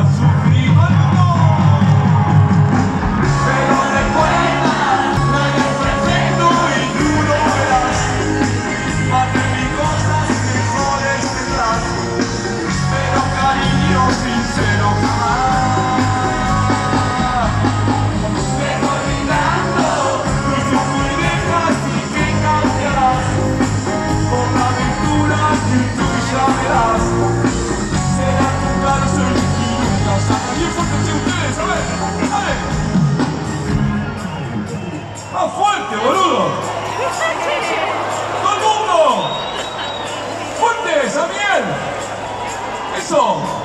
Absolutely. ¡Más fuerte, boludo! ¡Todo el mundo! ¡Fuerte, Samuel! ¡Eso!